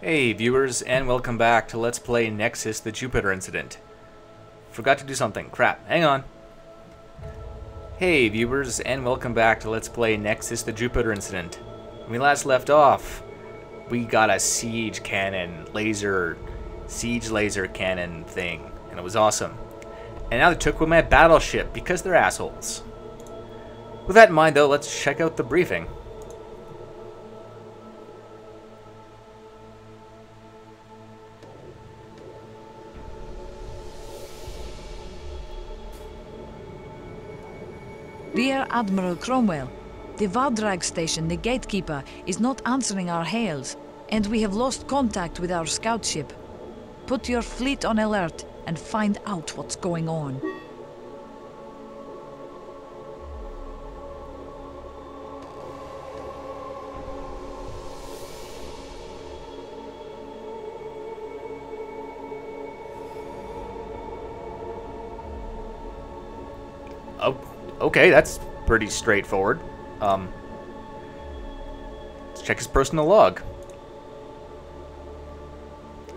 Hey viewers, and welcome back to Let's Play Nexus the Jupiter Incident. Forgot to do something. Crap. Hang on. Hey viewers, and welcome back to Let's Play Nexus the Jupiter Incident. When we last left off, we got a siege cannon, laser, siege laser cannon thing, and it was awesome. And now they took away my battleship because they're assholes. With that in mind though, let's check out the briefing. Rear Admiral Cromwell, the Vardrag station, the gatekeeper, is not answering our hails, and we have lost contact with our scout ship. Put your fleet on alert and find out what's going on. Okay, that's pretty straightforward. Um, let's check his personal log.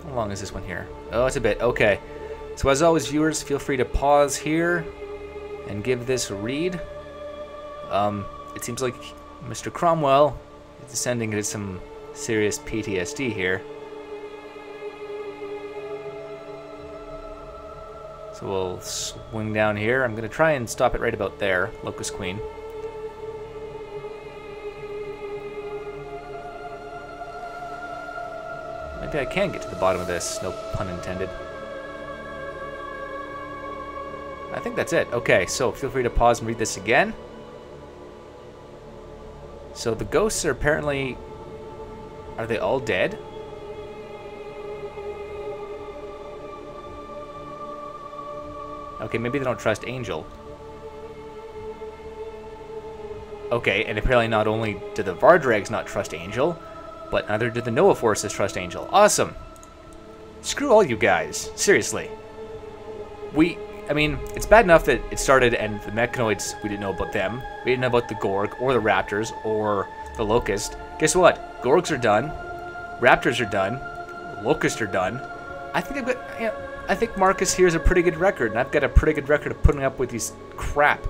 How long is this one here? Oh, it's a bit. Okay. So as always, viewers, feel free to pause here and give this a read. Um, it seems like Mr. Cromwell is descending into some serious PTSD here. So we'll swing down here. I'm going to try and stop it right about there, Locust Queen. Maybe I can get to the bottom of this, no pun intended. I think that's it. Okay, so feel free to pause and read this again. So the ghosts are apparently... Are they all dead? Okay, maybe they don't trust Angel. Okay, and apparently not only do the Vardrags not trust Angel, but neither do the Noah forces trust Angel. Awesome. Screw all you guys. Seriously. We, I mean, it's bad enough that it started and the Mechanoids, we didn't know about them. We didn't know about the Gorg, or the Raptors, or the Locust. Guess what? Gorgs are done. Raptors are done. Locusts are done. I think I've got, you know, I think Marcus here is a pretty good record, and I've got a pretty good record of putting up with these crap.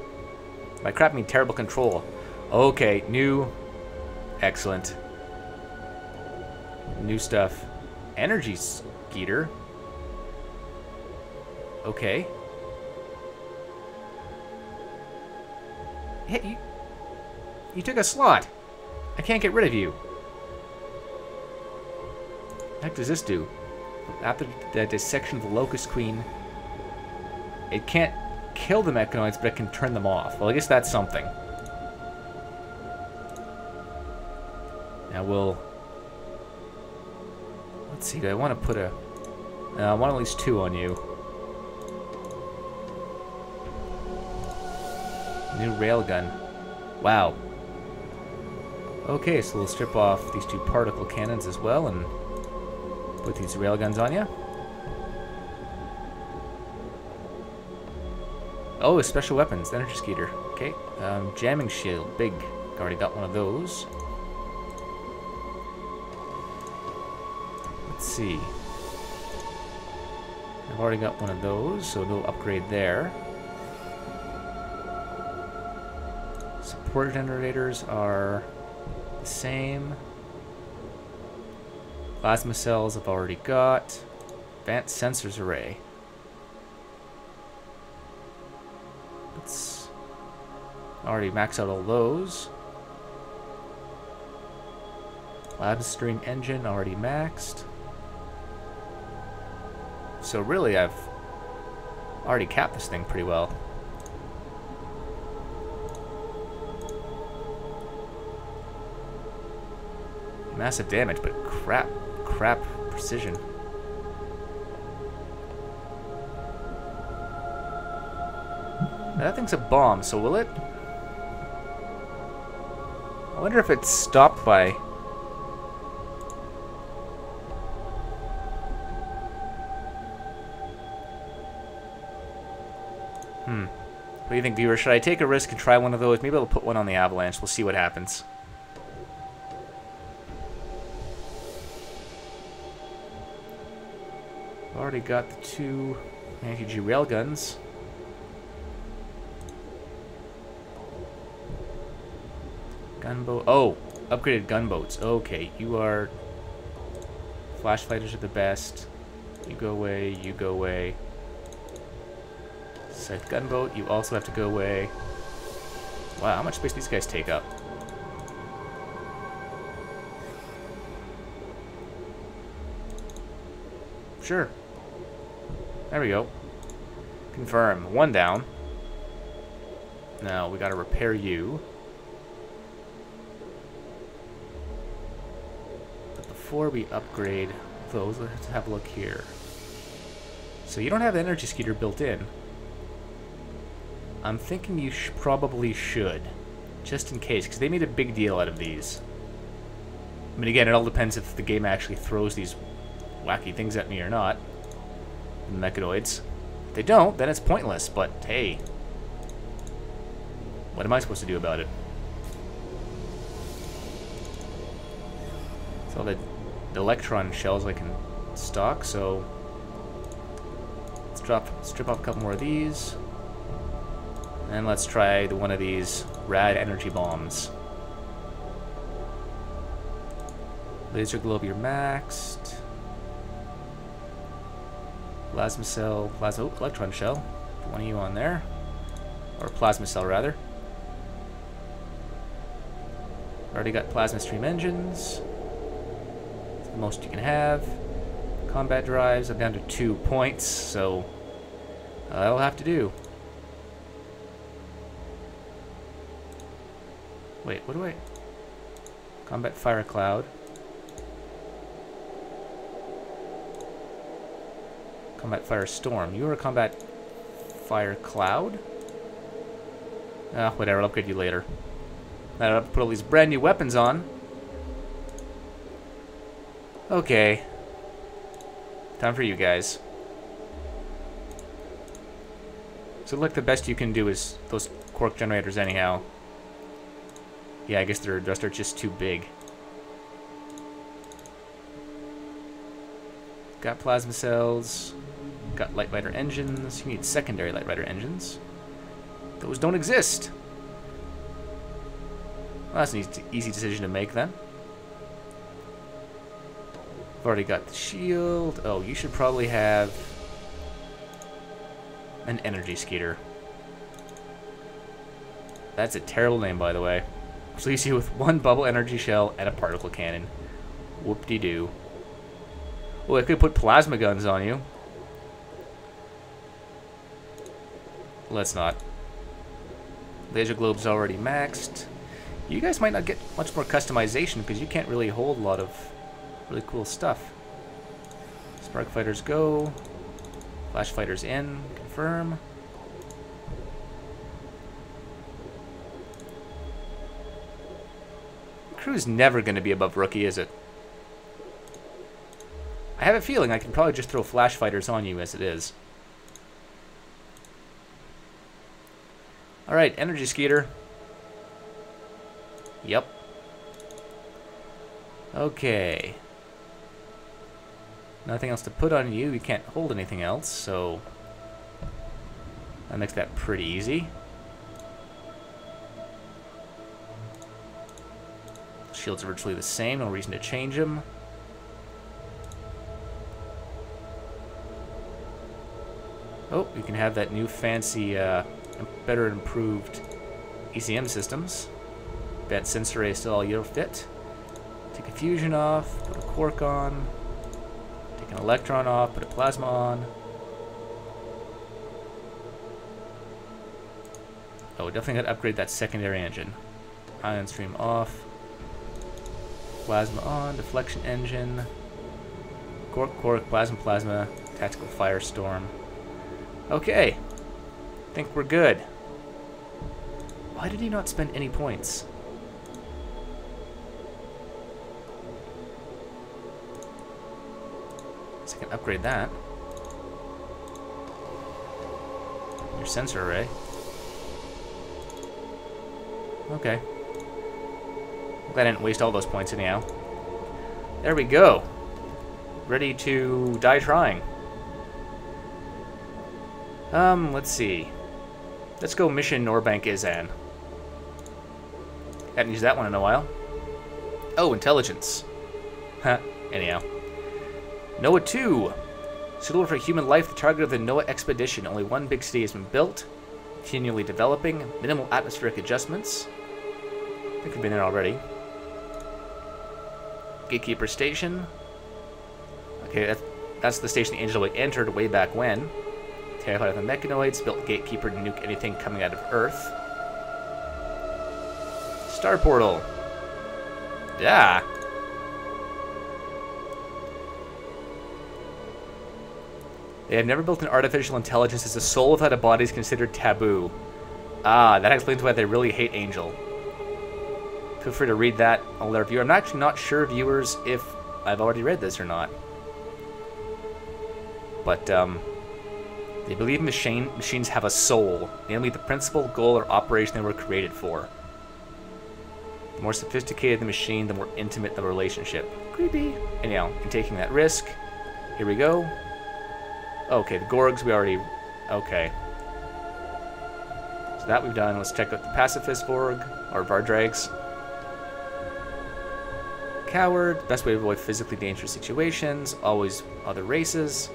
By crap, I mean terrible control. Okay, new. Excellent. New stuff. Energy Skeeter. Okay. Hey, you, you took a slot. I can't get rid of you. What the heck does this do? After the dissection of the Locust Queen, it can't kill the Mechanoids, but it can turn them off. Well, I guess that's something. Now we'll... Let's see, do I want to put a... Uh, I want at least two on you. New railgun. Wow. Okay, so we'll strip off these two particle cannons as well, and Put these railguns on you. Oh, special weapons, energy skeeter. Okay, um, jamming shield, big. Already got one of those. Let's see. I've already got one of those, so no upgrade there. Support generators are the same. Plasma cells I've already got. Advanced sensors array. Let's already max out all those. Lab stream engine already maxed. So really I've already capped this thing pretty well. Massive damage, but crap crap precision. That thing's a bomb, so will it? I wonder if it's stopped by... Hmm. What do you think, viewer? Should I take a risk and try one of those? Maybe I'll put one on the avalanche. We'll see what happens. Already got the two anti-G railguns. Gunboat. Oh, upgraded gunboats. Okay, you are. Flash fighters are the best. You go away, you go away. Scythe gunboat, you also have to go away. Wow, how much space these guys take up? Sure. There we go. Confirm. One down. Now, we gotta repair you. But before we upgrade those, let's have a look here. So you don't have the energy skeeter built in. I'm thinking you sh probably should. Just in case, because they made a big deal out of these. I mean, again, it all depends if the game actually throws these wacky things at me or not. Mechanoids. If they don't, then it's pointless, but hey. What am I supposed to do about it? So the, the Electron shells I can stock, so... Let's drop, strip off a couple more of these. And let's try the one of these rad energy bombs. Laser globe, you're maxed. Plasma cell, plasma, oh, electron shell. Put one of you on there. Or plasma cell, rather. Already got plasma stream engines. The most you can have. Combat drives, I'm down to two points, so that'll have to do. Wait, what do I... Combat Fire Cloud. Combat Fire Storm. You are a Combat Fire Cloud? Ah, whatever, I'll upgrade you later. Now I'll put all these brand new weapons on. Okay. Time for you guys. So look, the best you can do is those quark generators anyhow. Yeah, I guess just, they're just too big. Got plasma cells. Got light rider engines. You need secondary light rider engines. Those don't exist. Well, that's an easy, decision to make then. I've already got the shield. Oh, you should probably have an energy skeeter. That's a terrible name, by the way. Leaves you with one bubble energy shell and a particle cannon. Whoop-de-doo. Well, I could put plasma guns on you. Let's not. Laser globe's already maxed. You guys might not get much more customization because you can't really hold a lot of really cool stuff. Spark fighters go. Flash fighters in. Confirm. Crew's never going to be above rookie, is it? I have a feeling I can probably just throw flash fighters on you as it is. Alright, energy skeeter. Yep. Okay. Nothing else to put on you. You can't hold anything else, so... That makes that pretty easy. Shields are virtually the same, no reason to change them. Oh, you can have that new fancy, uh, better improved ECM systems. That sensor is still all Euro fit. Take a fusion off, put a quark on, take an electron off, put a plasma on. Oh, definitely got to upgrade that secondary engine. Ion stream off. Plasma on, deflection engine, Quark, Quark, Plasma, Plasma, Tactical Firestorm. Okay. Think we're good. Why did he not spend any points? So I can upgrade that. Your sensor array. Okay. I didn't waste all those points anyhow. There we go. Ready to die trying. Um, let's see. Let's go mission Norbank Izan. Hadn't used that one in a while. Oh, intelligence. Huh. Anyhow. Noah 2. Suitable for human life, the target of the Noah expedition. Only one big city has been built. Continually developing. Minimal atmospheric adjustments. I think we've been there already. Gatekeeper Station. Okay, that's, that's the station the Angel entered way back when. Terrified of the mechanoids, built Gatekeeper to nuke anything coming out of Earth. Star Portal. Yeah. They have never built an artificial intelligence as a soul without a body is considered taboo. Ah, that explains why they really hate Angel. Feel free to read that. I'll let review. I'm actually not sure, viewers, if I've already read this or not. But, um, they believe machine machines have a soul, namely the principal goal or operation they were created for. The more sophisticated the machine, the more intimate the relationship. Creepy. Anyhow, in taking that risk, here we go. Okay, the Gorgs we already... Okay. So that we've done. Let's check out the Pacifist Vorg, or Vardrags. Coward, best way to avoid physically dangerous situations, always other races.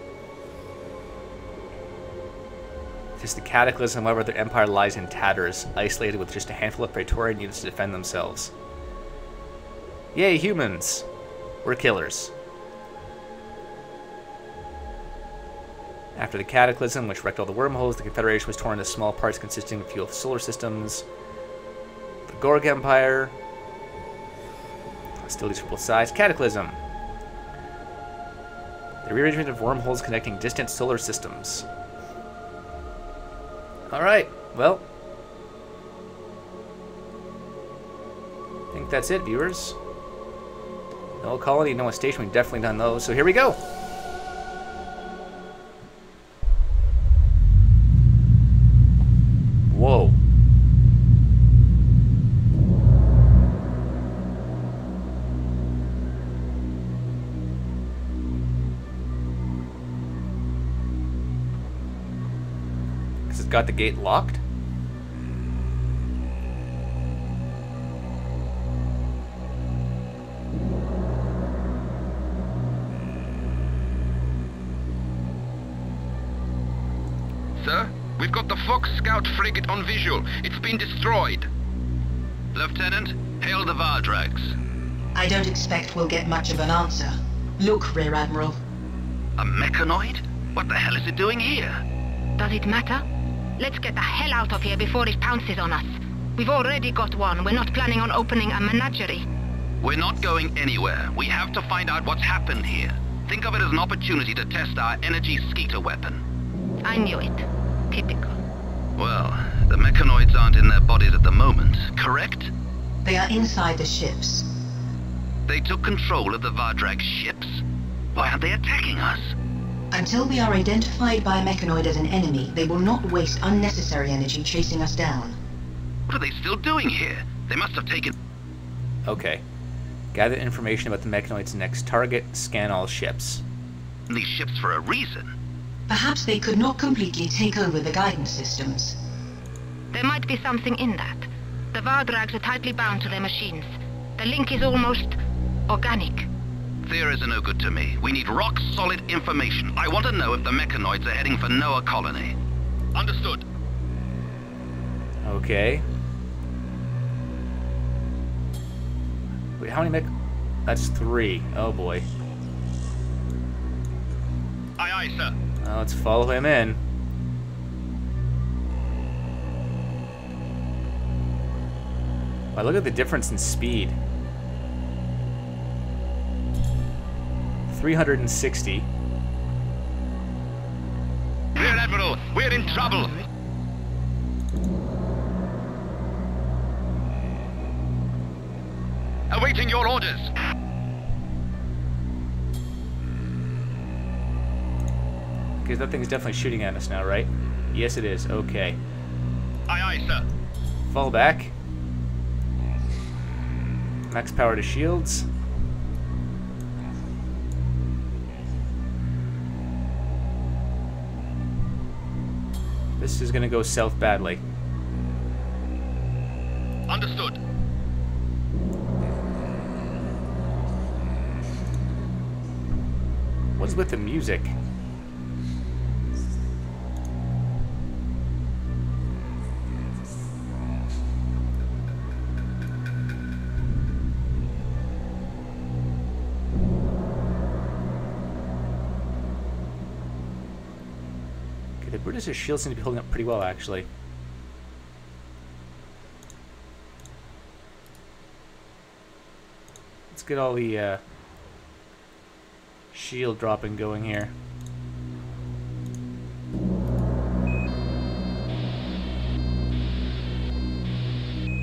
Just the Cataclysm, however, their empire lies in tatters, isolated with just a handful of Praetorian units to defend themselves. Yay, humans! We're killers. After the Cataclysm, which wrecked all the wormholes, the Confederation was torn into small parts consisting of a few solar systems. The Gorg Empire. Hostilities for both sides. Cataclysm. The rearrangement of wormholes connecting distant solar systems. Alright, well. I think that's it, viewers. No colony, no station, we've definitely done those, so here we go! Got the gate locked? Sir, we've got the Fox Scout frigate on visual. It's been destroyed. Lieutenant, hail the Vardrags. I don't expect we'll get much of an answer. Look, Rear Admiral. A mechanoid? What the hell is it doing here? Does it matter? Let's get the hell out of here before it pounces on us. We've already got one. We're not planning on opening a menagerie. We're not going anywhere. We have to find out what's happened here. Think of it as an opportunity to test our energy skeeter weapon. I knew it. Typical. Well, the mechanoids aren't in their bodies at the moment, correct? They are inside the ships. They took control of the Vardrag ships. Why aren't they attacking us? Until we are identified by a mechanoid as an enemy, they will not waste unnecessary energy chasing us down. What are they still doing here? They must have taken... Okay. Gather information about the mechanoid's next target, scan all ships. these ships for a reason. Perhaps they could not completely take over the guidance systems. There might be something in that. The Vardrags are tightly bound to their machines. The link is almost organic. Theories are no good to me. We need rock-solid information. I want to know if the mechanoids are heading for Noah Colony. Understood. Okay. Wait, how many mech... That's three. Oh boy. Aye, aye, sir. Well, let's follow him in. Wow, look at the difference in speed. 360. Rear Admiral, we're in trouble. Awaiting your orders. Because that thing's definitely shooting at us now, right? Yes, it is. Okay. Aye, aye, sir. Fall back. Max power to shields. This is gonna go south badly. Understood. What's with the music? The shield seem to be holding up pretty well, actually. Let's get all the uh, shield dropping going here.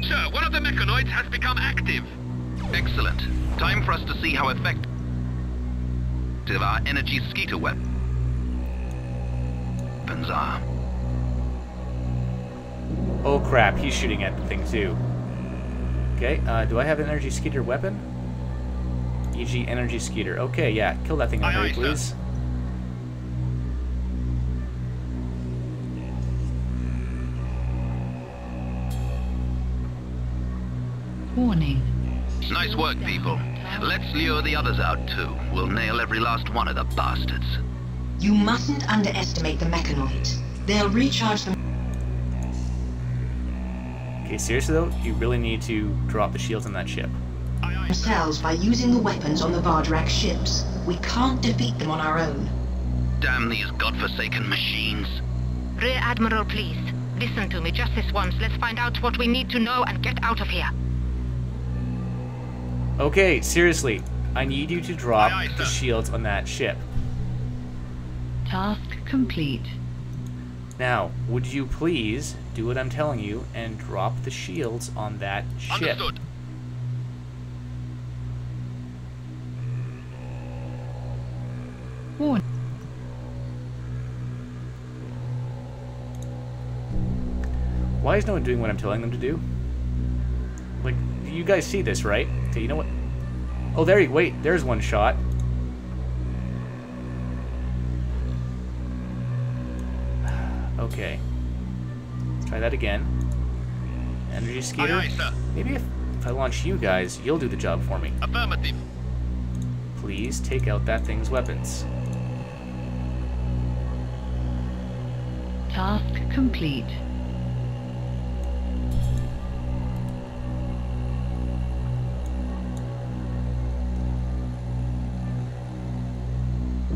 Sir, one of the mechanoids has become active. Excellent. Time for us to see how effective our energy skeeter weapons are. Oh crap, he's shooting at the thing too. Okay, uh, do I have an energy skeeter weapon? EG energy skeeter. Okay, yeah, kill that thing in a hurry, aye, sir. please. Warning. Nice work, people. Let's lure the others out too. We'll nail every last one of the bastards. You mustn't underestimate the mechanoids. They'll recharge them Okay, seriously though, you really need to drop the shields on that ship. themselves by using the weapons on the Vardrag ships. We can't defeat them on our own. Damn these godforsaken machines. Rear Admiral, please. Listen to me just this once. Let's find out what we need to know and get out of here. Okay, seriously, I need you to drop Aye, aye, the shields on that ship. Task complete. Now, would you please do what I'm telling you and drop the shields on that ship? Understood. Warning. Why is no one doing what I'm telling them to do? Like, you guys see this, right? Okay, you know what? Oh, there you wait. There's one shot. Okay. Try that again. Energy Aye, skeeter. aye, sir. Maybe if, if I launch you guys, you'll do the job for me. Affirmative. Please take out that thing's weapons. Task complete.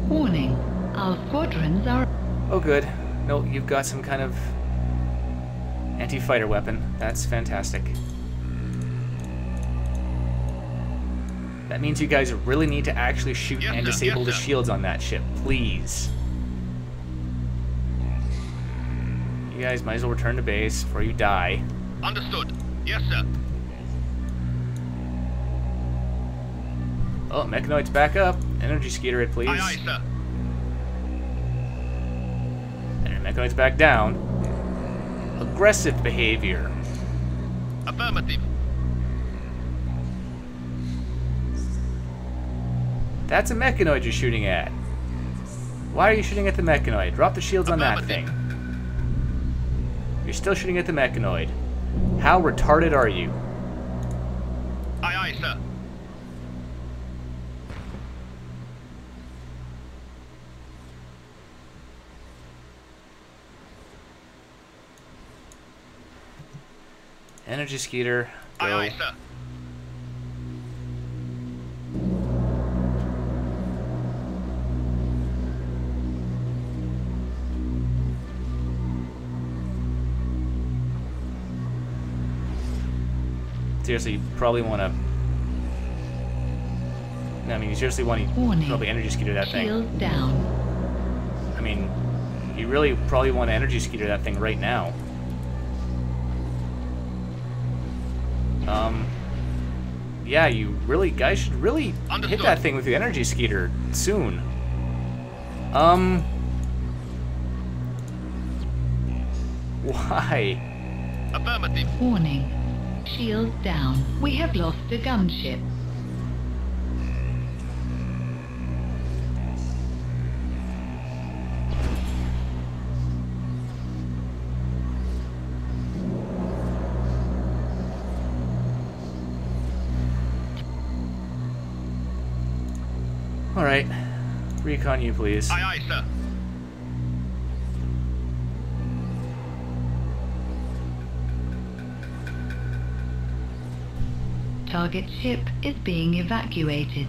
Warning. Our squadrons are Oh, good. No, you've got some kind of anti-fighter weapon. That's fantastic. That means you guys really need to actually shoot and disable the shields on that ship, please. You guys might as well return to base before you die. Understood. Yes, sir. Oh, Mechanoid's back up. Energy skeeter it, please. Aye, aye, sir. And back down. Aggressive behavior. Affirmative. That's a mechanoid you're shooting at. Why are you shooting at the mechanoid? Drop the shields on that thing. You're still shooting at the mechanoid. How retarded are you? Aye, aye, sir. Energy Skeeter, go. aye, sir. Seriously, you probably want to... No, I mean, you seriously want to Warning. probably Energy Skeeter that thing. down. I mean, you really probably want to Energy Skeeter that thing right now. Yeah, you really, guys should really hit that thing with the Energy Skeeter soon. Um, why? Affirmative. Warning. Shields down. We have lost a gunship. Recon you, please. Aye, aye, sir. Target ship is being evacuated.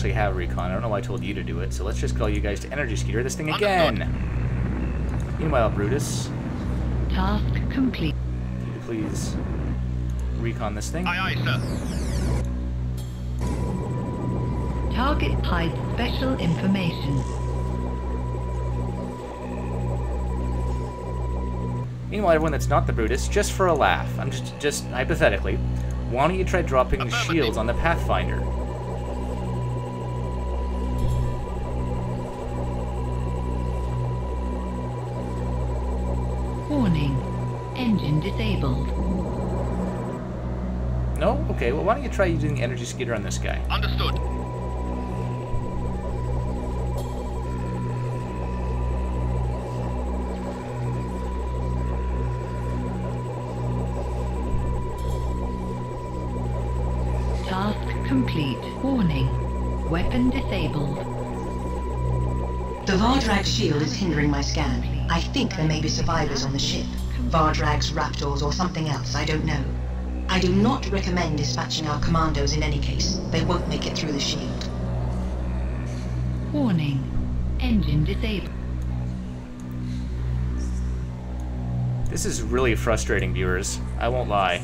Actually have recon. I don't know why I told you to do it, so let's just call you guys to Energy Skeeter this thing again. Meanwhile, Brutus, Task complete. can you please recon this thing? Aye, aye, sir. Target hides special information. Meanwhile, everyone that's not the Brutus, just for a laugh, I'm just, just hypothetically, why don't you try dropping the shields on the Pathfinder? Okay, well, why don't you try using the Energy Skeeter on this guy? Understood. Task complete. Warning. Weapon disabled. The Vardrag shield is hindering my scan. I think there may be survivors on the ship. Vardrags, Raptors, or something else, I don't know. I do not recommend dispatching our commandos in any case. They won't make it through the shield. Warning. Engine disabled. This is really frustrating, viewers. I won't lie.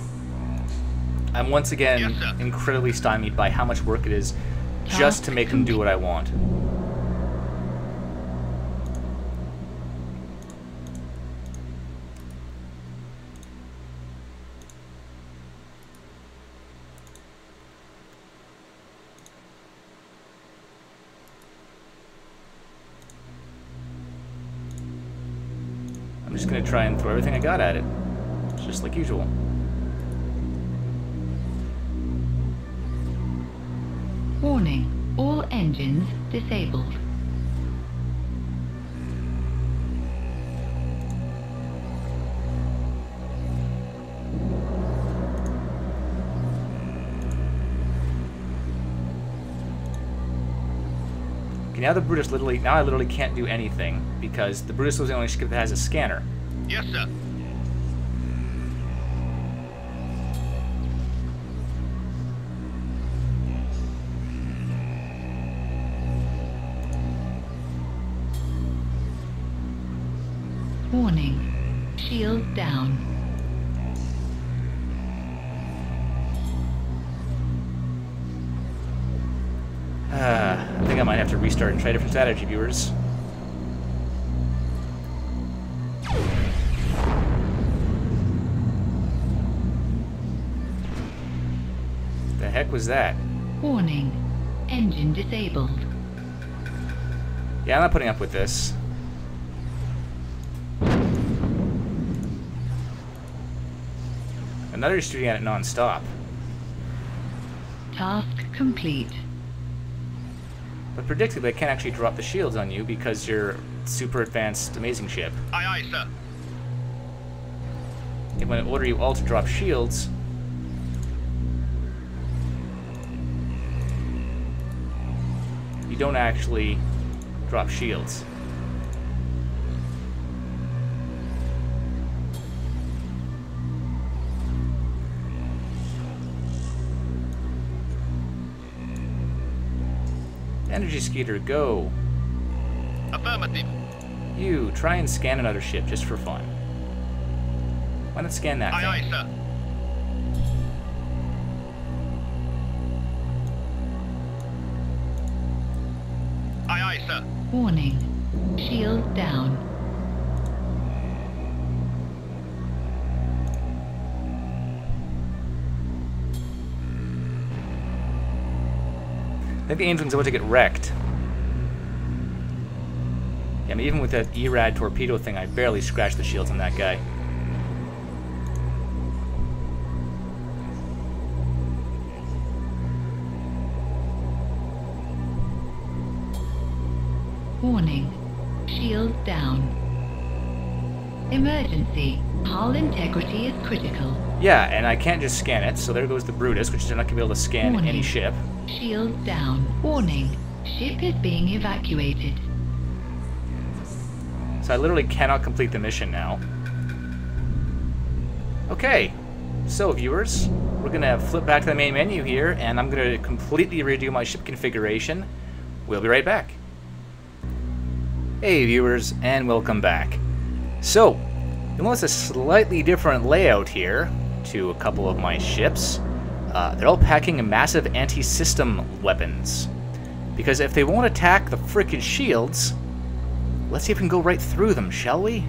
I'm once again Yes, incredibly stymied by how much work it is just to make them do what I want. I'm just gonna try and throw everything I got at it. Just like usual. Warning. All engines disabled. Okay, now the Brutus literally, now I literally can't do anything because the Brutus was the only ship that has a scanner. Yes, sir. Warning. Shield down. Uh, I think I might have to restart and try a different strategy, viewers. Heck was that? Warning. Engine disabled. Yeah, I'm not putting up with this. Another shooting at it non-stop. Task complete. But predictably, I can't actually drop the shields on you because you're super advanced, amazing ship. Aye, aye, sir. And when I order you all to drop shields, don't actually drop shields. Energy Skeeter, go. Affirmative. You, try and scan another ship just for fun. Why not scan that Aye, thing? aye, sir. Warning. Shield down. I think the engine's about to get wrecked. Yeah, I mean, even with that ERAD torpedo thing, I barely scratched the shields on that guy. Warning. Shield down. Emergency. Hull integrity is critical. Yeah, and I can't just scan it, so there goes the Brutus, which is not going to be able to scan Warning. any ship. Shield down. Warning. Ship is being evacuated. So I literally cannot complete the mission now. Okay, so viewers, we're gonna flip back to the main menu here, and I'm gonna completely redo my ship configuration. We'll be right back. Hey viewers, and welcome back. So, you'll notice a slightly different layout here to a couple of my ships. Uh, they're all packing massive anti-system weapons. Because if they won't attack the frickin' shields, let's see if we can go right through them, shall we?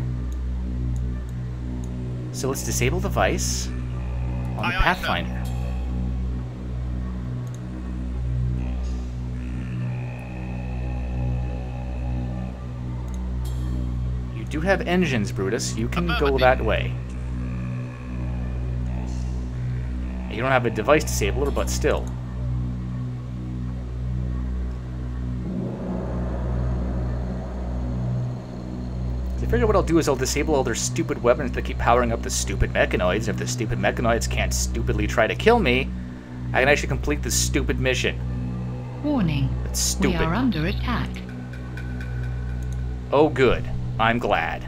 So let's disable the vice on the. Pathfinder. Do have engines, Brutus. You can go that way. You don't have a device disabler, but still. I figure what I'll do is I'll disable all their stupid weapons that keep powering up the stupid mechanoids. If the stupid mechanoids can't stupidly try to kill me, I can actually complete this stupid mission. Warning. That's We are under attack. Oh, good. I'm glad.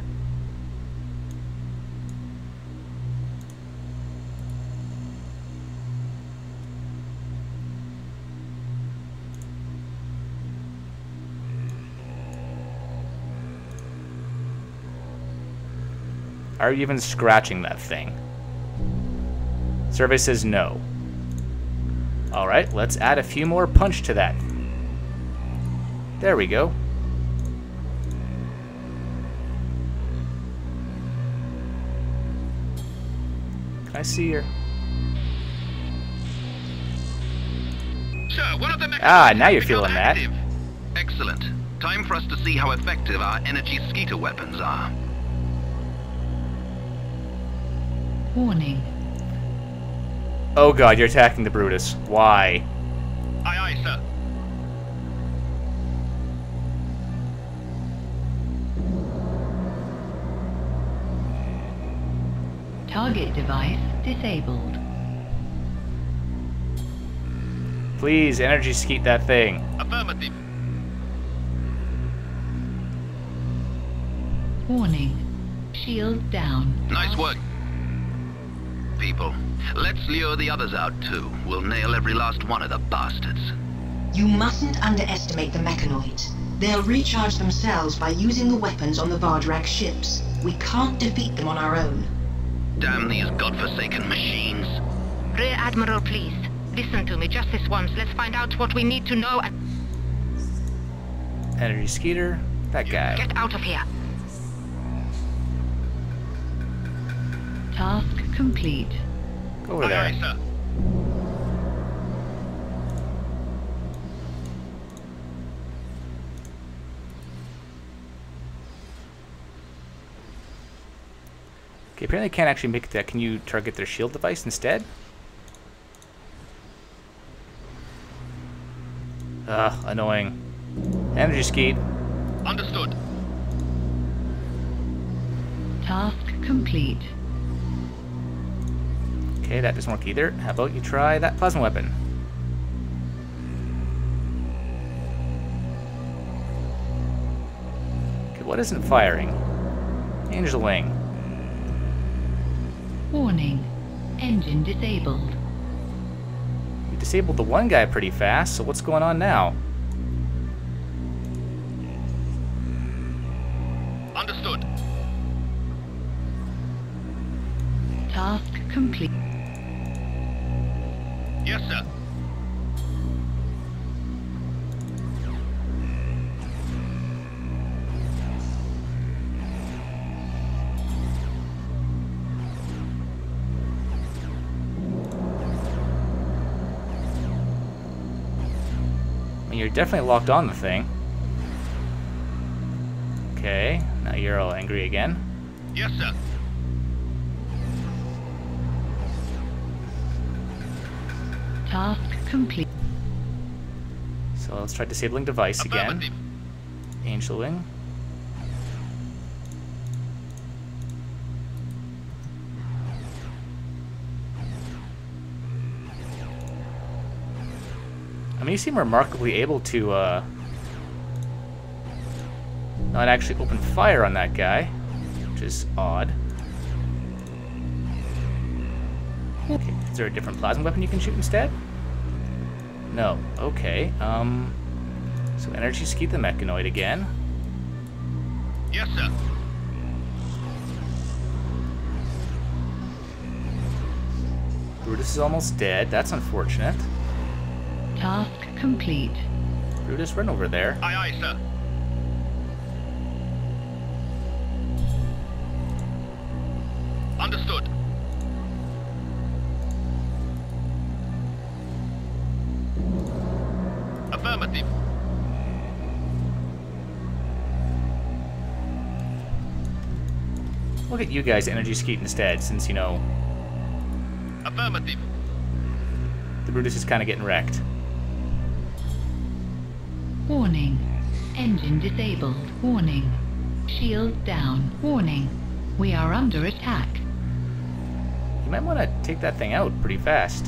Are you even scratching that thing? Survey says no. Alright, let's add a few more punch to that. There we go. I see your... Sir, one of the Ah, now you're become feeling that. Excellent. Time for us to see how effective our energy skeeter weapons are. Warning. Oh god, you're attacking the Brutus. Why? Aye, aye, sir. Target device disabled. Please, energy skeet that thing. Affirmative. Warning. Shield down. Nice work. People, let's lure the others out too. We'll nail every last one of the bastards. You mustn't underestimate the mechanoids. They'll recharge themselves by using the weapons on the Vardrag ships. We can't defeat them on our own. Damn these godforsaken machines. Rear Admiral, please. Listen to me just this once. Let's find out what we need to know and Energy skeeter. That guy. get out of here. Task complete. Go over Aye, there. aye, Okay, apparently I can't actually make that. Can you target their shield device instead? Ugh, annoying. Energy skeet. Understood. Task complete. Okay, that doesn't work either. How about you try that plasma weapon? Okay, what isn't firing? Angel Wing. Warning. Engine disabled. We disabled the one guy pretty fast, so what's going on now? Understood. Task complete. Yes, sir. Definitely locked on the thing. Okay, now you're all angry again. Yes, sir. Task complete. So let's try disabling device again. Affirmative. Angel Wing. Mean, you seem remarkably able to, uh, not actually open fire on that guy, which is odd. Okay, is there a different plasma weapon you can shoot instead? No. Okay, um... So energy skeet the mechanoid again. Yes, sir. Brutus is almost dead. That's unfortunate. Task complete. Brutus, run over there. Aye, aye, sir. Understood. Affirmative. Look at you guys energy skeet instead, since, you know, Affirmative. the Brutus is kind of getting wrecked. Warning. Engine disabled. Warning. Shield down. Warning. We are under attack. You might want to take that thing out pretty fast.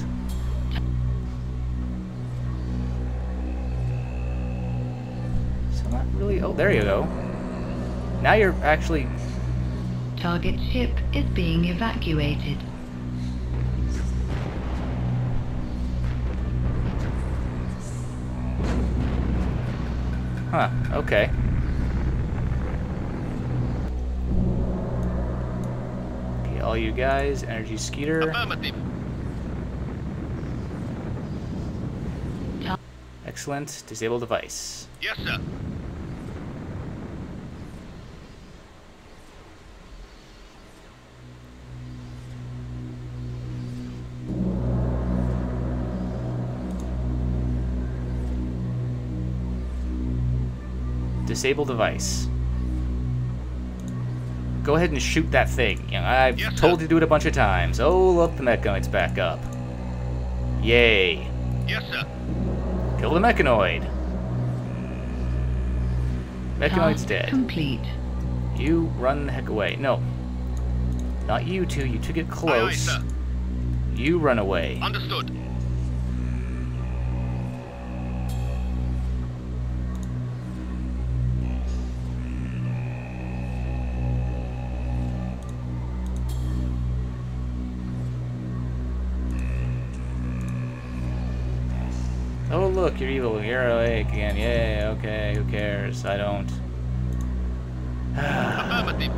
So not really... Oh, there you go. Now you're actually... Target ship is being evacuated. Huh, okay. Okay, all you guys, energy skeeter. Excellent. Disable device. Yes, sir. Disable device. Go ahead and shoot that thing. You know, I've Yes, told sir. you to do it a bunch of times. Oh, look, the mechanoid's back up. Yay. Yes, sir. Kill the mechanoid. Mechanoid's Task dead. complete. You run the heck away. No. Not you two. You two get Aye, aye, close. sir. You run away. Understood. Look, you're evil. You're awake again. Yay, okay, who cares? I don't. Affirmative.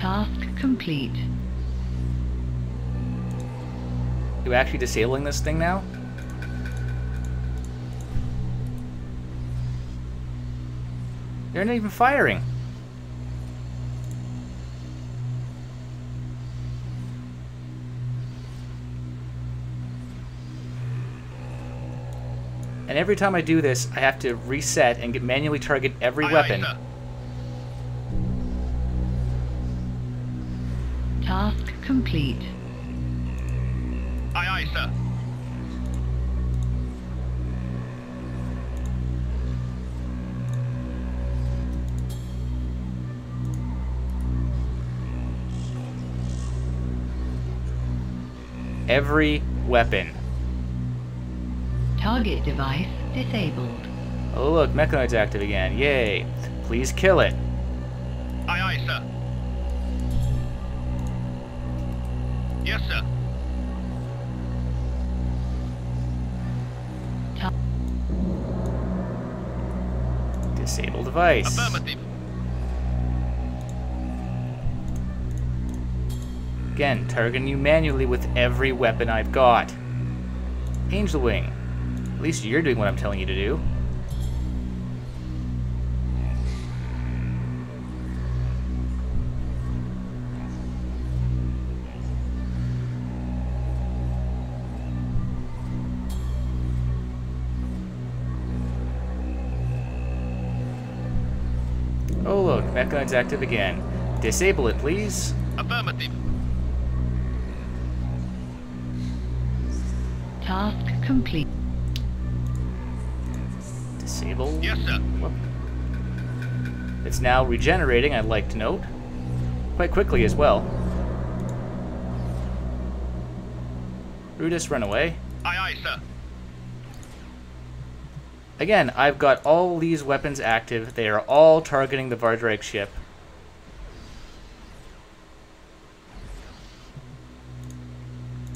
Task complete. You actually disabling this thing now? They're not even firing. And every time I do this, I have to reset and get manually target every Aye, aye, weapon. sir. Task complete. Aye, aye, sir. Every weapon. Target device disabled. Oh look, Mechanoid's active again. Yay. Please kill it. Aye, aye, sir. Yes, sir. Disable device. Affirmative. Again, targeting you manually with every weapon I've got. Angel Wing. At least you're doing what I'm telling you to do. Oh look, Mechanoid's active again. Disable it, please. Affirmative. Task complete. Disable. Yes, sir. Whoop. It's now regenerating, I'd like to note. Quite quickly as well. Brutus, run away. Aye, aye, sir. Again, I've got all these weapons active. They are all targeting the Vardrag ship.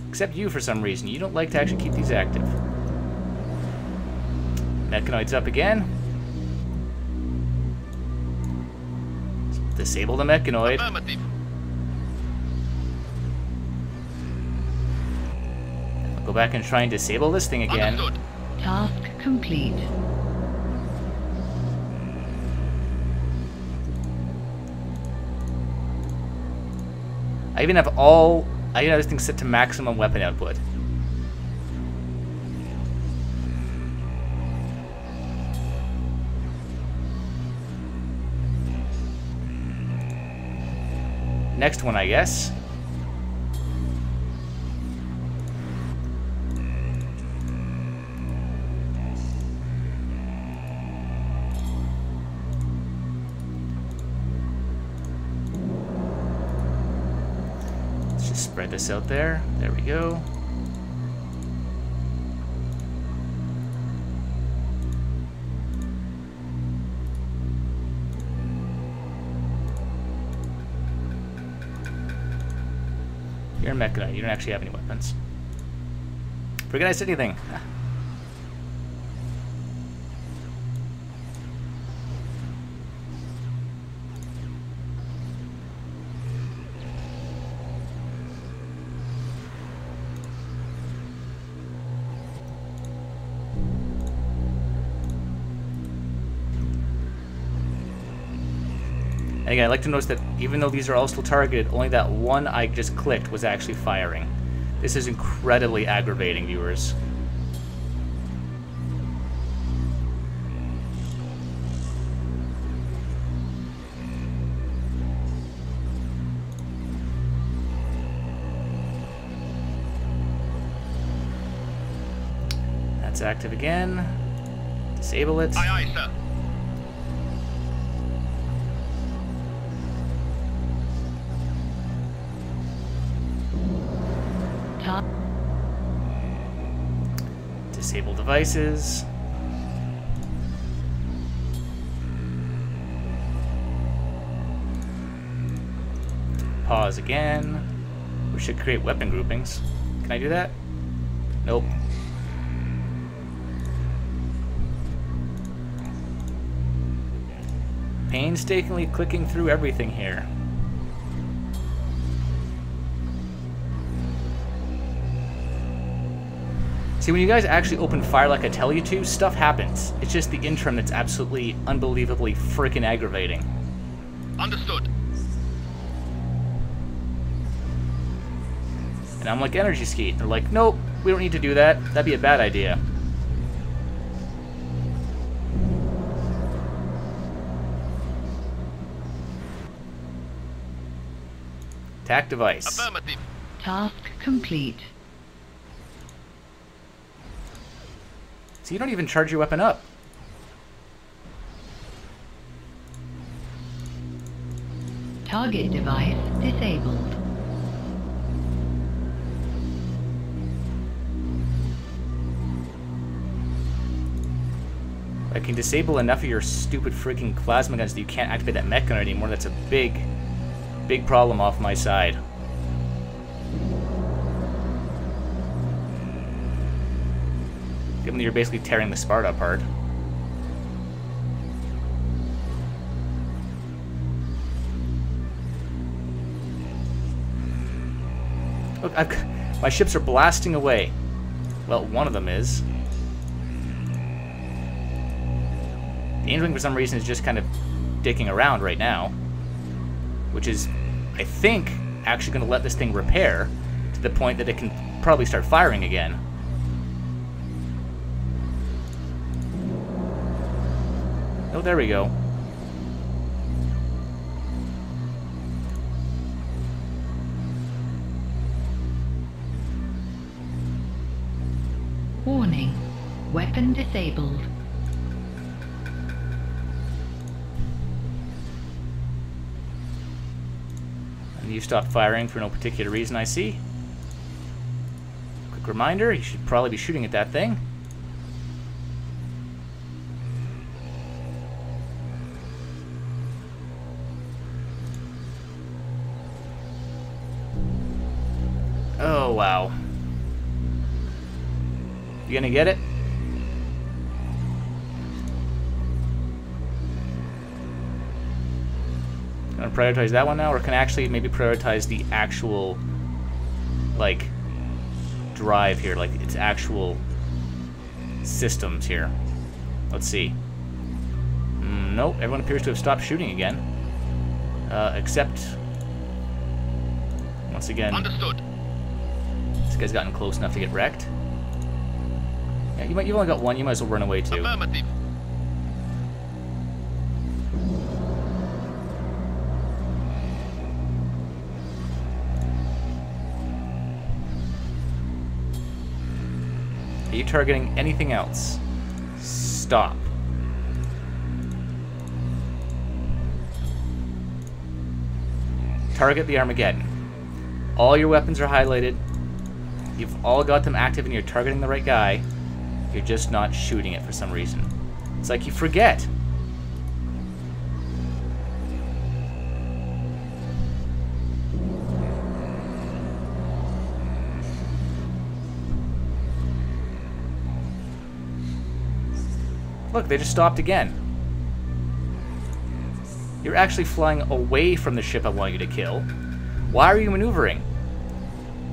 Except you, for some reason. You don't like to actually keep these active. Mechanoid's up again. Disable the Mechanoid. I'll go back and try and disable this thing again. Task complete. I even have all... I even have this thing set to maximum weapon output. Next one, I guess. Let's just spread this out there. There we go. You're a Mechanoid. You don't actually have any weapons. Forget I said anything. Again, I'd like to notice that even though these are all still targeted, only that one I just clicked was actually firing. This is incredibly aggravating, viewers. That's active again. Disable it. Aye, aye, sir. Disable devices. Pause again. We should create weapon groupings. Can I do that? Nope. Painstakingly clicking through everything here. See, when you guys actually open fire like I tell you to, stuff happens. It's just the interim that's absolutely unbelievably freaking aggravating. Understood. And I'm like, energy skeet. They're like, nope, we don't need to do that. That'd be a bad idea. Attack device. Affirmative. task complete. So you don't even charge your weapon up. Target device disabled. I can disable enough of your stupid freaking plasma guns that you can't activate that mech gun anymore. That's a big, big problem off my side. That you're basically tearing the Sparta apart. Look, I've, my ships are blasting away. Well, one of them is. The Angel Wing, for some reason, is just kind of dicking around right now. Which is, I think, actually going to let this thing repair to the point that it can probably start firing again. Oh, there we go. Warning. Weapon disabled. And you stopped firing for no particular reason, I see. Quick reminder, you should probably be shooting at that thing. You gonna get it? Gonna prioritize that one now, or can I actually maybe prioritize the actual, like, drive here, like its actual systems here? Let's see. Mm, nope, everyone appears to have stopped shooting again. Uh, except, once again, Understood. this guy's gotten close enough to get wrecked. You might, you've only got one, you might as well run away too. Are you targeting anything else? Stop. Target the Armageddon. All your weapons are highlighted. You've all got them active and you're targeting the right guy. You're just not shooting it for some reason. It's like you forget. Look, they just stopped again. You're actually flying away from the ship I want you to kill. Why are you maneuvering?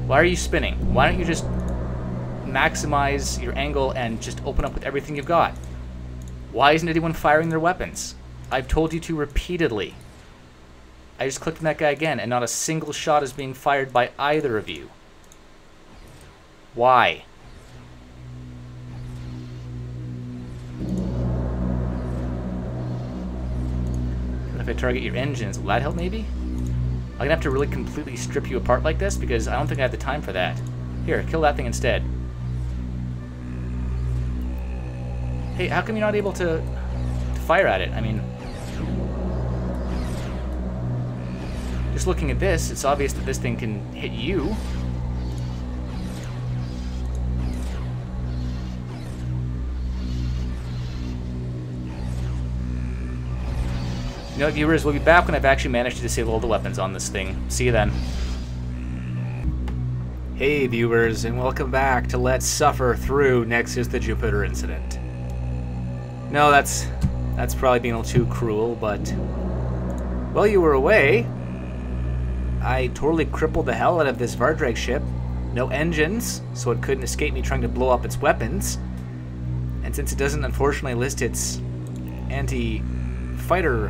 Why are you spinning? Why don't you just maximize your angle and just open up with everything you've got? Why isn't anyone firing their weapons? I've told you to repeatedly. I just clicked on that guy again, and not a single shot is being fired by either of you. Why? If I target your engines, will that help maybe? I'm gonna have to really completely strip you apart like this because I don't think I have the time for that. Here, kill that thing instead. Hey, how come you're not able to, to fire at it? I mean, just looking at this, it's obvious that this thing can hit you. You know viewers, we'll be back when I've actually managed to disable all the weapons on this thing. See you then. Hey, viewers, and welcome back to Let's Suffer Through Nexus the Jupiter Incident. No, that's that's probably being a little too cruel, but while you were away, I totally crippled the hell out of this Vardrag ship. No engines, so it couldn't escape me trying to blow up its weapons. And since it doesn't unfortunately list its anti-fighter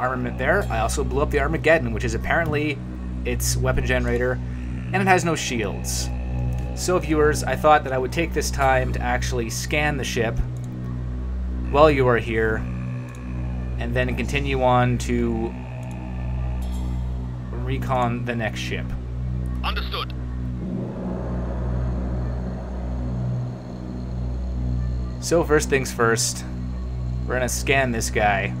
armament there, I also blew up the Armageddon, which is apparently its weapon generator, and it has no shields. So viewers, I thought that I would take this time to actually scan the ship while you are here, and then continue on to recon the next ship. Understood. So first things first, we're gonna scan this guy.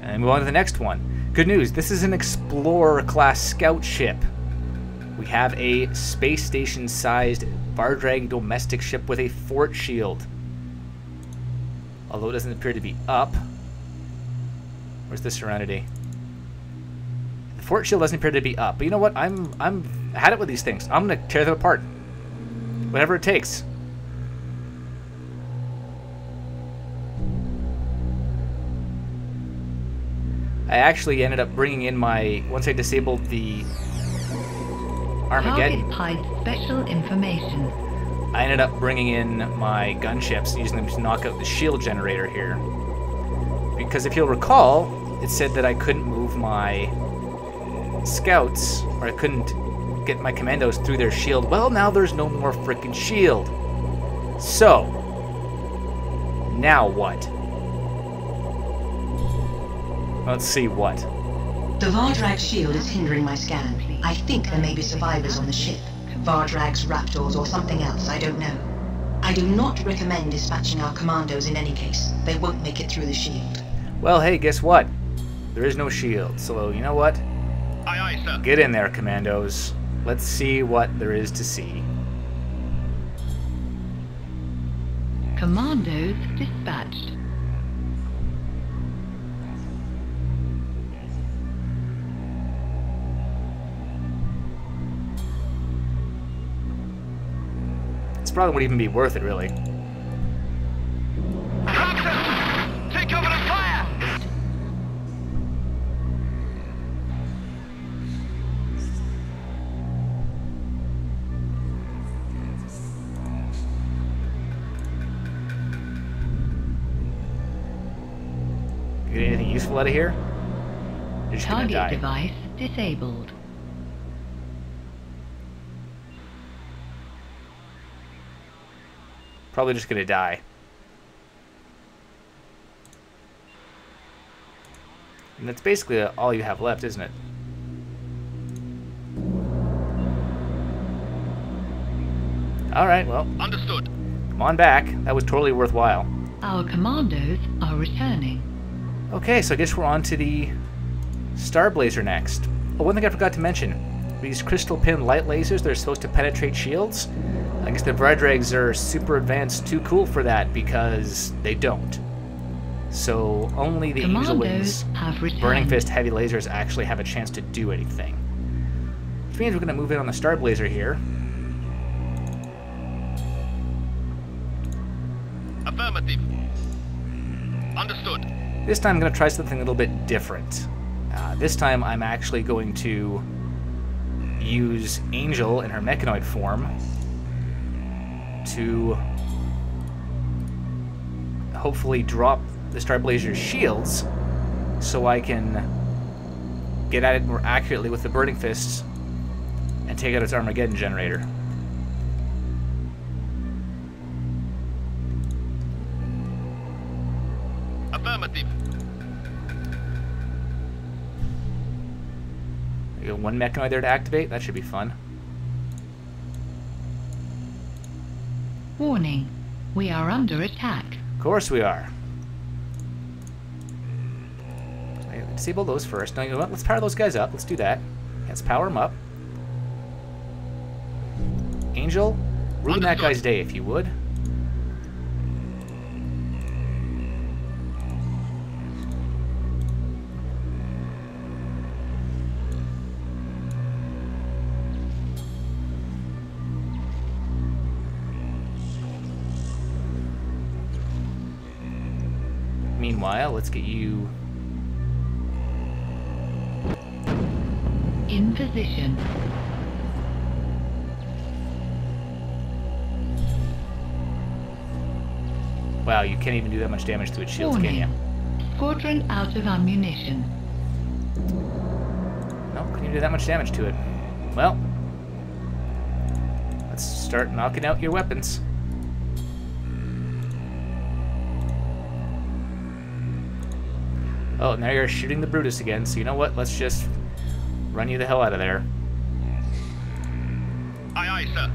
And move on to the next one. Good news, this is an Explorer class scout ship. We have a space station sized Vardrag domestic ship with a fort shield. Although it doesn't appear to be up. Where's the Serenity? The fort shield doesn't appear to be up. But you know what? I'm I'm had it with these things. I'm gonna tear them apart. Whatever it takes. I actually ended up bringing in my once I disabled the Armageddon. Target hide special information. I ended up bringing in my gunships, using them to knock out the shield generator here. Because if you'll recall, it said that I couldn't move my scouts, or I couldn't get my commandos through their shield. Well, now there's no more freaking shield. So, now what? Let's see what. The Vardrag shield is hindering my scan. I think there may be survivors on the ship. Vardrags, Raptors, or something else, I don't know. I do not recommend dispatching our commandos in any case. They won't make it through the shield. Well, hey, guess what? There is no shield, so you know what? Aye, aye, sir. Get in there, commandos. Let's see what there is to see. Commandos dispatched. This probably wouldn't even be worth it, really. Raptor! Take cover and fire! Get anything useful out of here? You're just gonna Target device disabled. Probably just gonna die. And that's basically all you have left, isn't it? Alright, well, Understood. come on back. That was totally worthwhile. Our commandos are returning. Okay, so I guess we're on to the Star Blazer next. Oh, one thing I forgot to mention. These crystal pin light lasers, they're supposed to penetrate shields. I guess the Vardrags are super advanced, too cool for that because they don't. So only the Angel Wings. Burning Fist heavy lasers actually have a chance to do anything. Which means we're going to move in on the Star Blazer here. Affirmative. Understood. This time I'm going to try something a little bit different. Uh, this time I'm actually going to use Angel in her mechanoid form to hopefully drop the Star Blazer's shields so I can get at it more accurately with the Burning Fists and take out its Armageddon generator. Affirmative. We one mechanoid there to activate. That should be fun. Warning. We are under attack. Of course we are. Disable those first. No, you know what? Let's power those guys up. Let's do that. Let's power them up. Angel, ruin that guy's day if you would. Meanwhile, let's get you In position. Wow, you can't even do that much damage to its shields, can you? Warning. Squadron out of ammunition. No, can you do that much damage to it? Well, let's start knocking out your weapons. Oh, now you're shooting the Brutus again, so you know what? Let's just run you the hell out of there. Aye, aye, sir.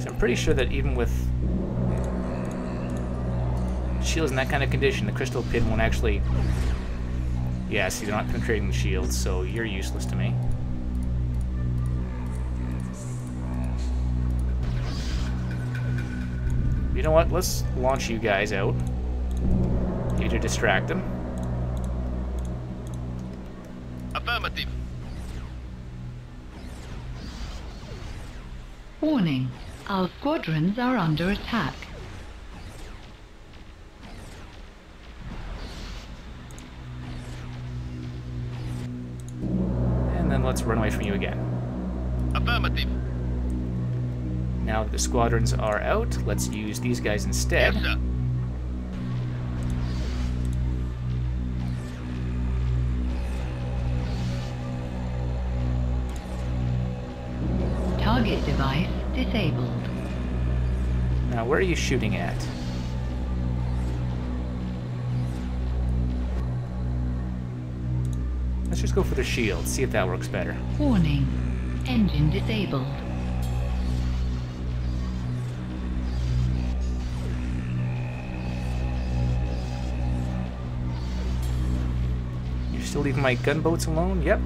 So I'm pretty sure that even with shields in that kind of condition, the crystal pin won't actually... Yes, they're not penetrating the shields, so you're useless to me. Know what? Let's launch you guys out. Need to distract them. Affirmative. Warning. Our squadrons are under attack. And then let's run away from you again. Affirmative. Now that the squadrons are out, let's use these guys instead. Yes. Target device disabled. Now, where are you shooting at? Let's just go for the shield, see if that works better. Warning. Engine disabled. Leaving my gunboats alone? Yep.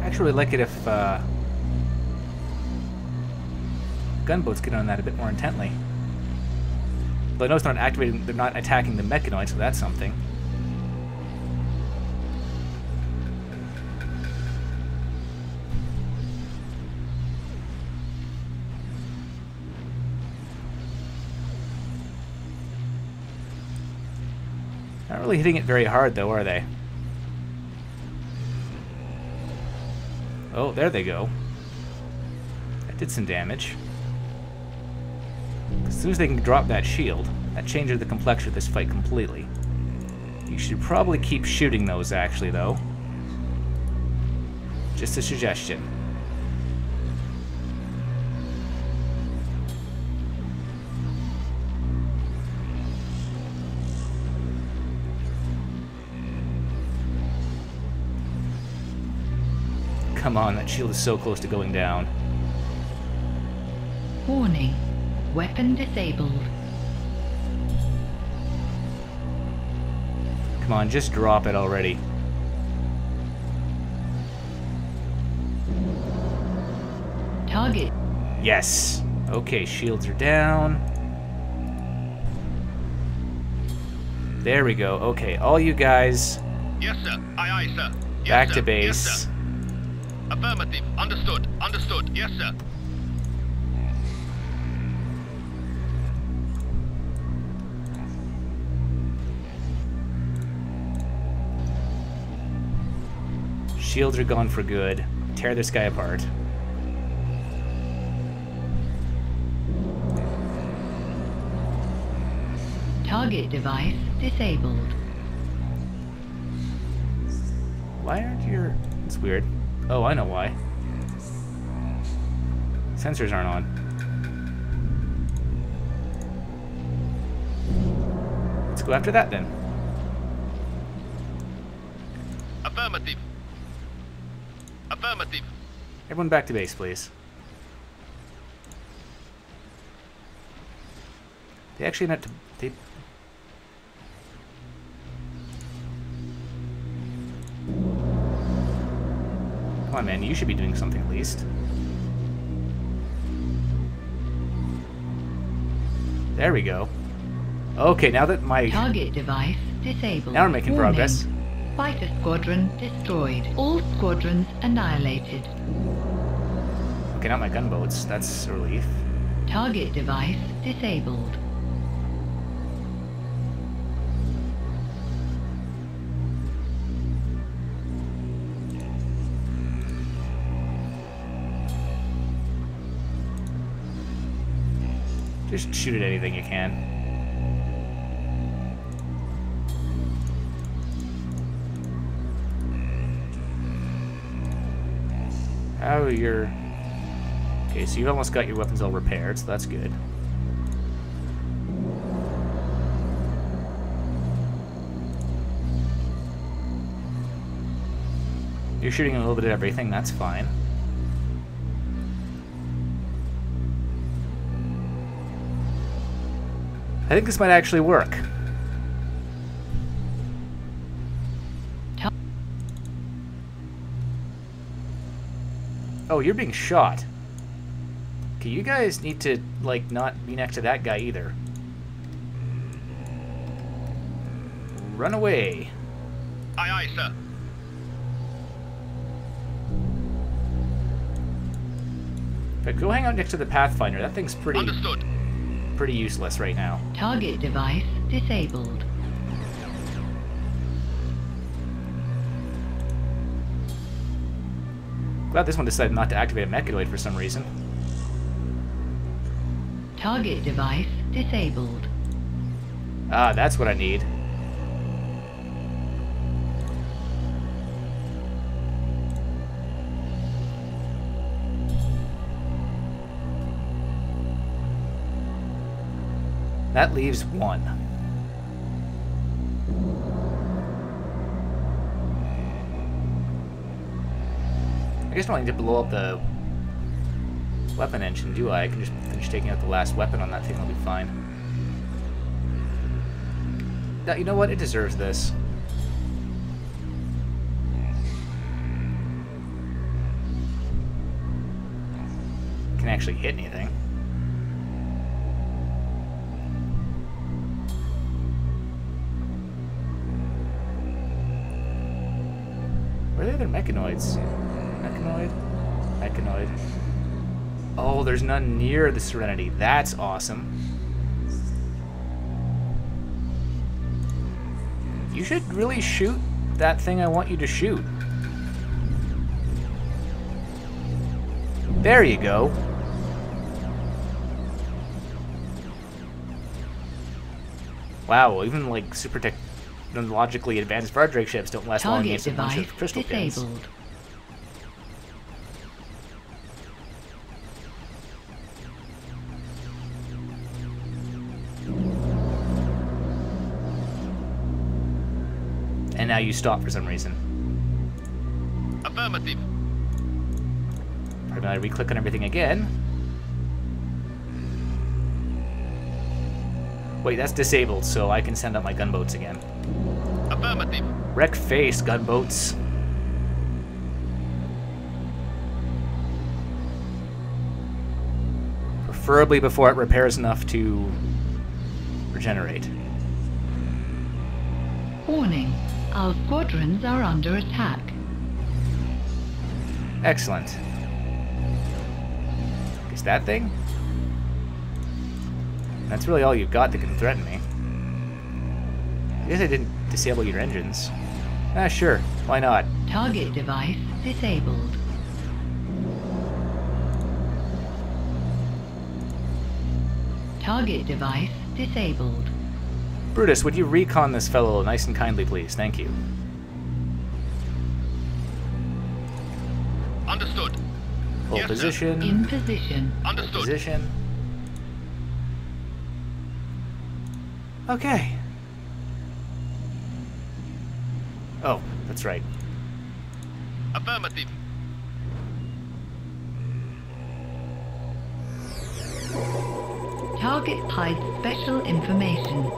I actually, like it if uh, gunboats get on that a bit more intently. But I it's not activating, they're not attacking the mechanoid, so that's something. Really hitting it very hard, though, are they? Oh, there they go. That did some damage. As soon as they can drop that shield, that changes the complexion of this fight completely. You should probably keep shooting those, actually, though. Just a suggestion. Come on, that shield is so close to going down. Warning. Weapon disabled. Come on, just drop it already. Target. Yes. Okay, shields are down. There we go. Okay, all you guys Yes, sir. Aye, aye, sir. Yes, back sir. to Yes, base. sir. Affirmative. Understood. Understood. Yes, sir. Shields are gone for good. Tear this guy apart. Target device disabled. Why aren't your... It's weird. Oh, I know why. Sensors aren't on. Let's go after that then. Affirmative. Affirmative. Everyone back to base, please. They actually not to... They... on, man. You should be doing something at least. There we go. Okay, now that my... Target device disabled. Now we're making Warning. progress. Fighter squadron destroyed. All squadrons annihilated. Okay, not my gunboats. That's a relief. Target device disabled. Just shoot at anything you can. Oh, How your... Okay, so you've almost got your weapons all repaired, so that's good. You're shooting a little bit at everything, that's fine. I think this might actually work. Oh, you're being shot. Okay, you guys need to, like, not be next to that guy either. Run away. Aye, aye, sir. But go hang out next to the Pathfinder. That thing's pretty Understood. Pretty useless right now. Target device disabled. Glad this one decided not to activate a mechanoid for some reason. Target device disabled. Ah, that's what I need. That leaves one. I guess I don't need to blow up the weapon engine, do I? I can just finish taking out the last weapon on that thing, I'll be fine. Now, you know what? It deserves this. Can actually hit anything. Other mechanoids? Mechanoid? Mechanoid. Oh, there's none near the Serenity. That's awesome. You should really shoot that thing I want you to shoot. There you go. Wow, even like super technologically advanced Vardrag ships don't last long against a bunch of crystal pins. disabled. And now you stop for some reason. Affirmative. I'm gonna re-click on everything again. Wait, that's disabled, so I can send out my gunboats again. Affirmative. Wreck face, gunboats. Preferably before it repairs enough to regenerate. Warning. Our squadrons are under attack. Excellent. Is that thing? That's really all you've got that can threaten me. I guess I didn't disable your engines. Ah, sure. Why not? Target device disabled. Target device disabled. Brutus, would you recon this fellow nice and kindly, please? Thank you. Understood. Full Yes, sir. position. In position. Full Understood. position. Okay. Oh, that's right. Affirmative. Target hides special information.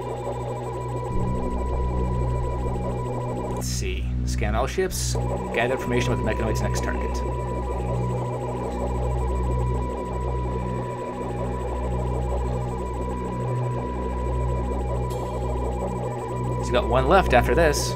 Let's see. Scan all ships. Gather information about the mechanoid's next target. Got one left after this.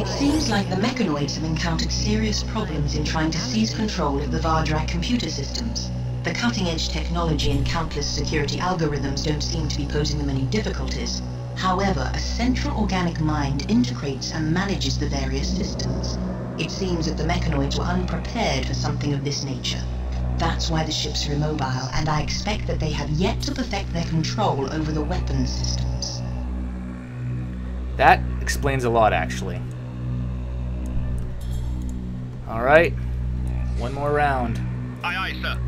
It seems like the mechanoids have encountered serious problems in trying to seize control of the Vardrag computer systems. The cutting-edge technology and countless security algorithms don't seem to be posing them any difficulties. However, a central organic mind integrates and manages the various systems. It seems that the mechanoids were unprepared for something of this nature. That's why the ships are immobile, and I expect that they have yet to perfect their control over the weapons systems. That explains a lot, actually. Alright. One more round. Aye, aye, sir.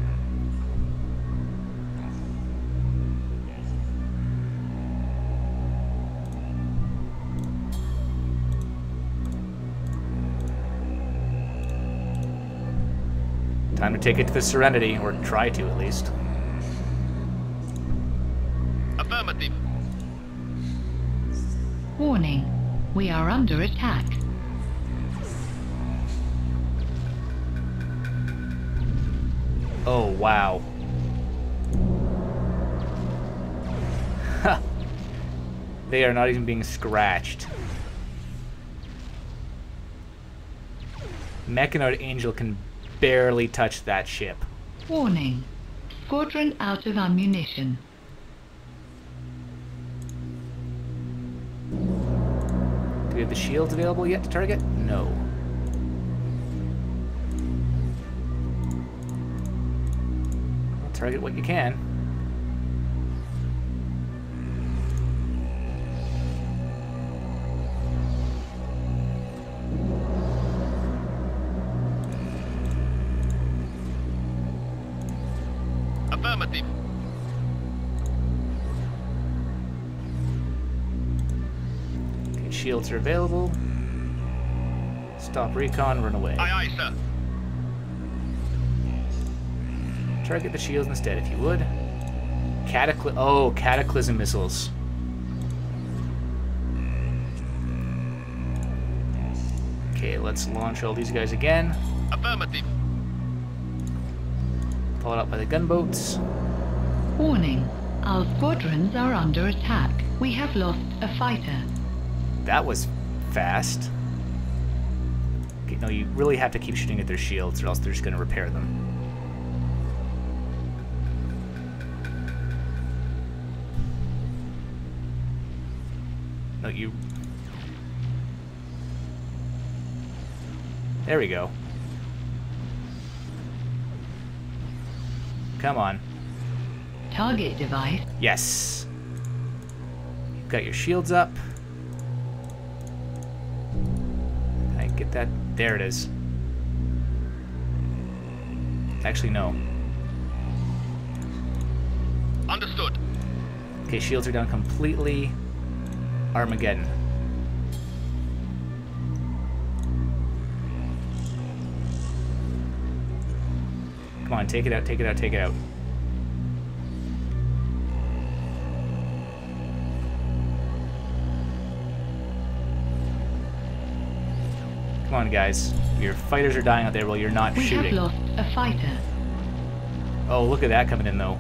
Time to take it to the Serenity, or try to at least. Affirmative. Warning. We are under attack. Oh, wow. Ha! they are not even being scratched. Mechanoid Angel can barely touch that ship. Warning. Squadron out of ammunition. Do we have the shields available yet to target? No. Target what you can. Shields are available. Stop recon, run away. Aye, aye, sir. Target the shields instead, if you would. Catacly- oh, cataclysm missiles. Okay, let's launch all these guys again. Affirmative. Followed up by the gunboats. Warning. Our squadrons are under attack. We have lost a fighter. That was fast. Okay, no, you really have to keep shooting at their shields, or else they're just going to repair them. No, you... There we go. Come on. Target device. Yes. You've got your shields up. That? There it is. Actually, no. Understood. Okay, shields are down completely. Armageddon. Come on, take it out, take it out, take it out. Come on, guys. Your fighters are dying out there while you're not We shooting. have lost a fighter. Oh, look at that coming in, though.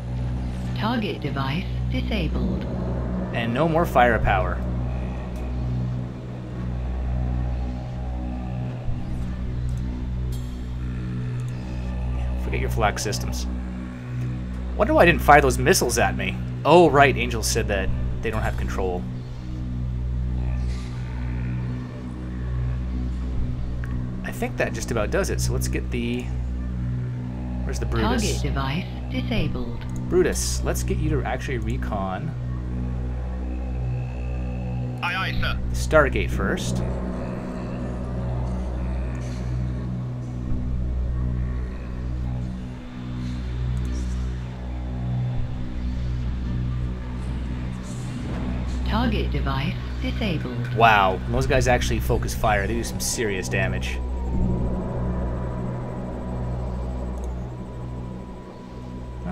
Target device disabled. And no more firepower. Forget your flak systems. Wonder why I didn't fire those missiles at me. Oh, right, Angel said that they don't have control. Think that just about does it, so let's get the... Where's the Brutus? Target device disabled. Brutus, let's get you to actually recon Aye, aye, sir. Stargate first. Target device disabled. Wow, those guys actually focus fire. They do some serious damage.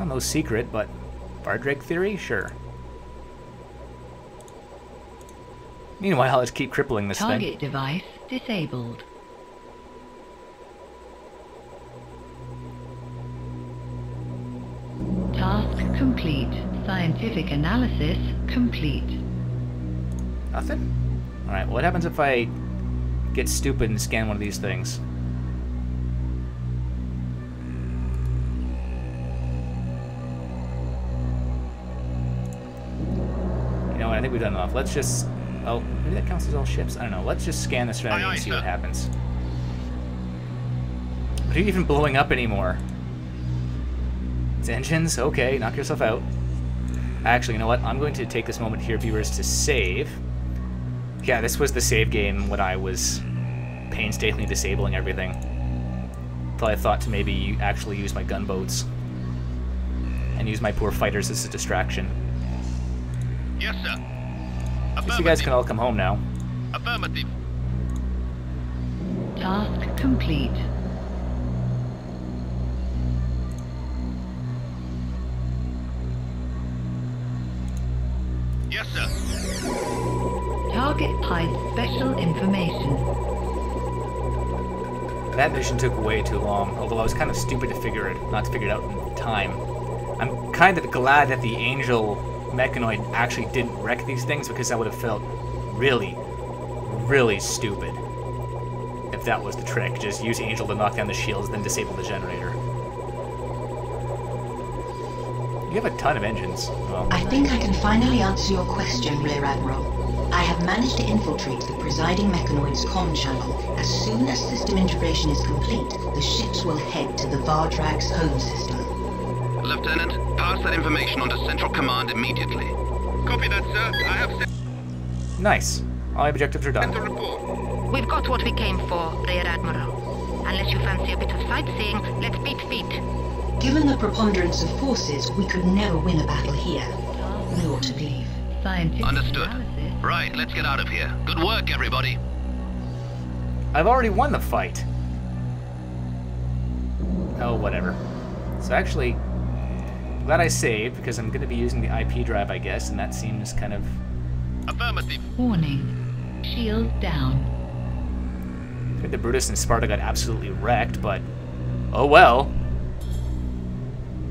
Well, no secret, but Vardrag theory? Sure. Meanwhile, let's keep crippling this Target thing. device disabled. Task complete. Scientific analysis complete. Nothing? Alright, what happens if I get stupid and scan one of these things? Think we've done enough. Let's just... Oh, maybe that counts as all ships? I don't know. Let's just scan Aye, aye, and see what happens. What are you even blowing up anymore? It's engines? Okay, knock yourself out. Actually, you know what? I'm going to take this moment here, viewers, to save. Yeah, this was the save game when I was painstakingly disabling everything. Until I thought to maybe actually use my gunboats. And use my poor fighters as a distraction. Yes, sir. Guess you guys can all come home now. Affirmative. Task complete. Yes, sir. Target hides special information. That mission took way too long, although I was kind of stupid to figure it, not to figure it out in time. I'm kind of glad that the Angel Mechanoid actually didn't wreck these things because I would have felt really, really stupid if that was the trick. Just use Angel to knock down the shields, then disable the generator. You have a ton of engines. I think I can finally answer your question, Rear Admiral. I have managed to infiltrate the presiding mechanoid's comm channel. As soon as system integration is complete, the ships will head to the Vardrag's home system. Lieutenant, pass that information on to Central Command immediately. Copy that, sir. I have sent nice. All objectives are a done. report. We've got what we came for, Rear Admiral. Unless you fancy a bit of sightseeing, let's beat feet. Given the preponderance of forces, we could never win a battle here. We ought to leave. Scientific Understood. analysis. Right, let's get out of here. Good work, everybody. I've already won the fight. Oh, whatever. So actually, glad I saved because I'm going to be using the IP drive, I guess, and that seems kind of Affirmative. Warning. Shield down. The Brutus and Sparta got absolutely wrecked, but oh well.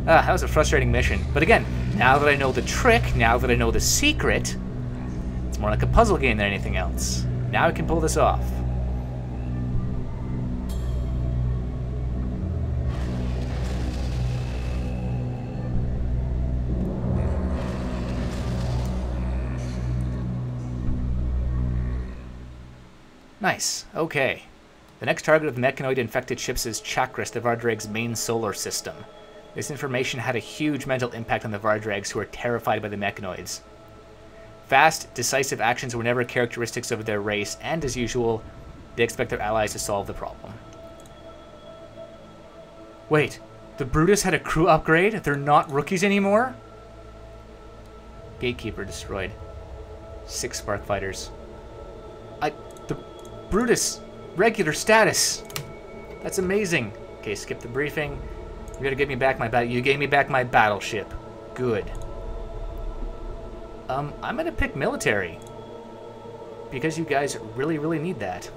Ah, that was a frustrating mission. But again, now that I know the trick, now that I know the secret, it's more like a puzzle game than anything else. Now I can pull this off. Nice. Okay. The next target of the mechanoid infected ships is Chakras, the Vardrag's main solar system. This information had a huge mental impact on the Vardrags, who are terrified by the mechanoids. Fast, decisive actions were never characteristics of their race, and as usual, they expect their allies to solve the problem. Wait, the Brutus had a crew upgrade? They're not rookies anymore? Gatekeeper destroyed. Six spark fighters. Brutus, regular status. That's amazing. Okay, skip the briefing. You gotta give me back my bat. You gave me back my battleship. Good. Um, I'm gonna pick military because you guys really, really need that.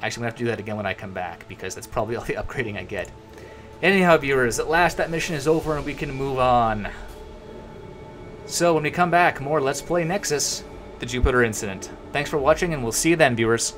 Actually, I'm gonna have to do that again when I come back because that's probably all the upgrading I get. Anyhow, viewers, at last that mission is over and we can move on. So when we come back, more Let's Play Nexus, the Jupiter Incident. Thanks for watching and we'll see you then, viewers.